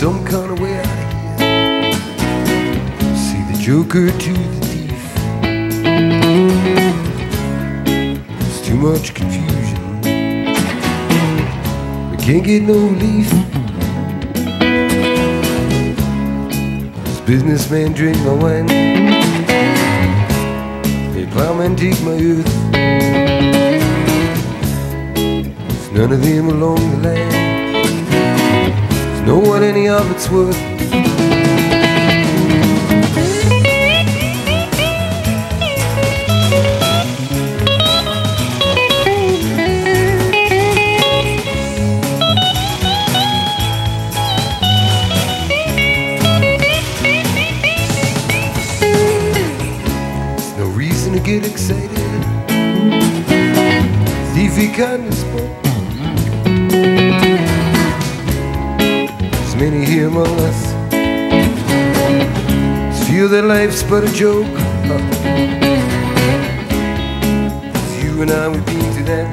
some kind of way out of here. See the joker to the thief. There's too much confusion. We can't get no relief. This businessman drink my wine. They plowman take my earth. None of them along the line. No one any of it's worth. no reason to get excited. Thiefy kind of sport. There's many here among us. Feel that life's but a joke. It's you and I, we've been through that.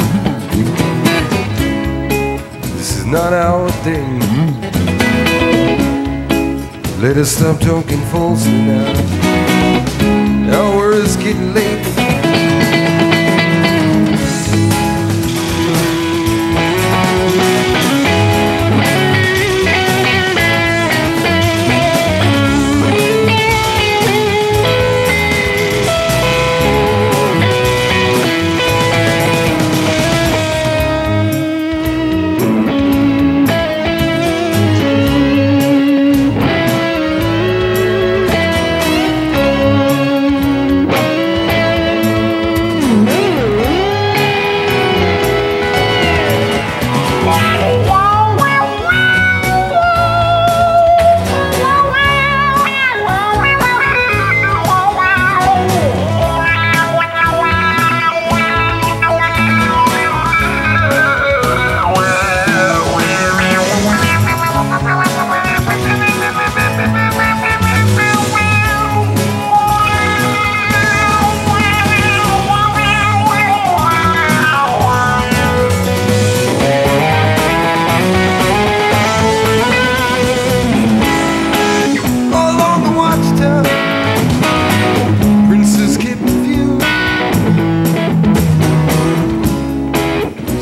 This is not our thing. Let us stop talking falsely now. Now it's getting late.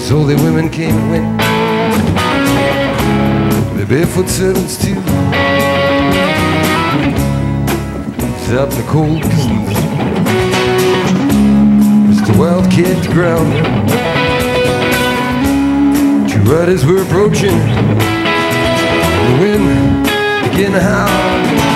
So the women came and went, the barefoot servants too. Out in the cold canoes, Mr. Wildcat the ground. Two riders were approaching, the wind began to howl.